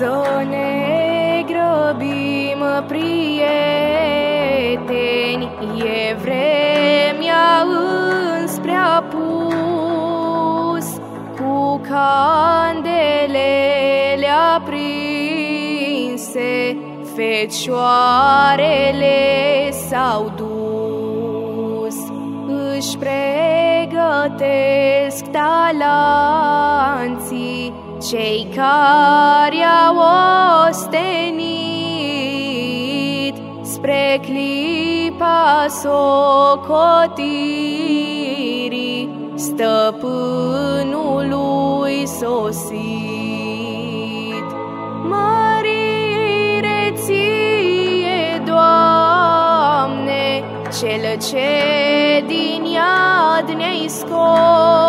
Să ne grăbim, prieteni, e vremea înspre apus, cu candelele aprinse, fecioarele s-au dus, își pregătesc talanții, cei care au ostenit spre clipa socotirii stăpânului sosit. Mărire ție, Doamne, cel ce din iad ne-ai scos,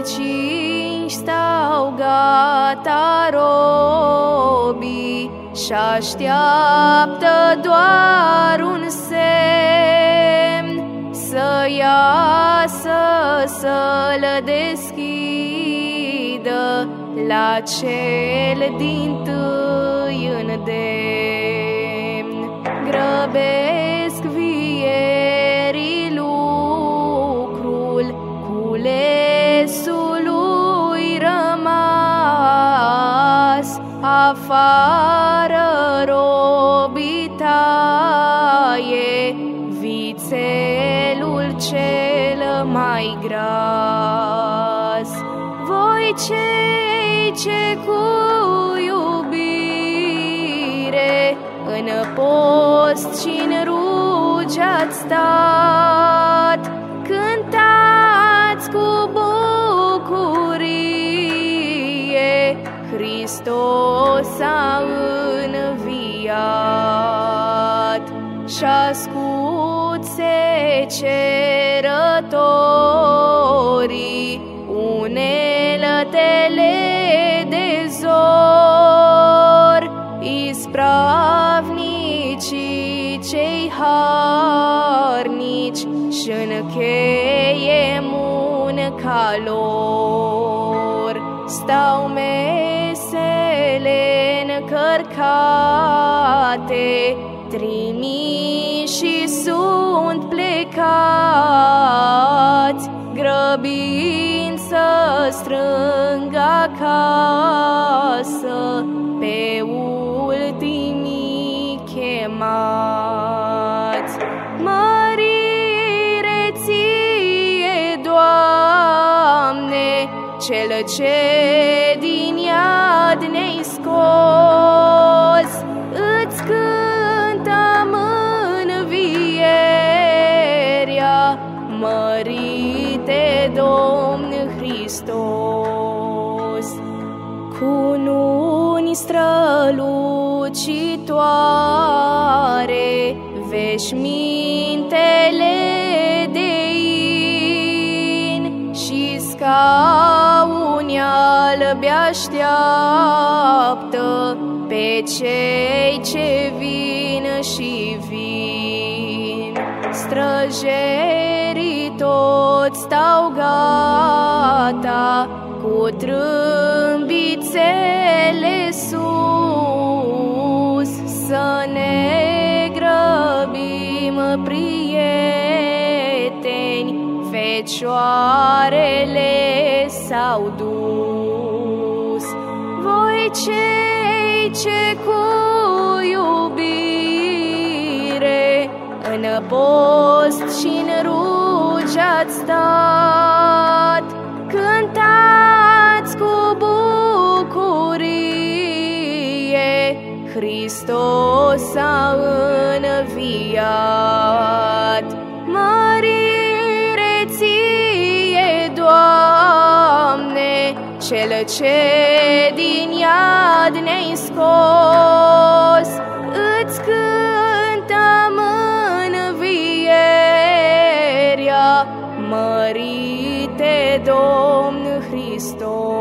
În cinci stau gata robii și așteaptă doar un semn să iasă să-l deschidă la cel din tâi îndemn. Grăbesc robii taie vițelul cel mai gras. Voi cei ce cu iubire în post și în ruge ați stat, și ascuțe cerătorii unelătele de zor, ispravnicii cei harnici și încheie munca lor. Stau mesele încărcate, trimiși sunt plecați, grăbind să strâng acasă pe ultimii chemați. Mărire ție, Doamne, cel ce din iad ne-ai scos, Cu nuni strălucitoare, veșmintele de in și scauni albi așteaptă pe cei ce vin și vin. Străjerii toți stau gata cu trâmbițele sus să ne grăbim, prieteni, fecioarele s-au dus. Voi cei ce cu iubire în post și în ruge ați stat, cântați cu bucurie, Hristos a înviat. Mărire ție, Doamne, cel ce din iad ne-ai scos, Slăvite Domn Hristos!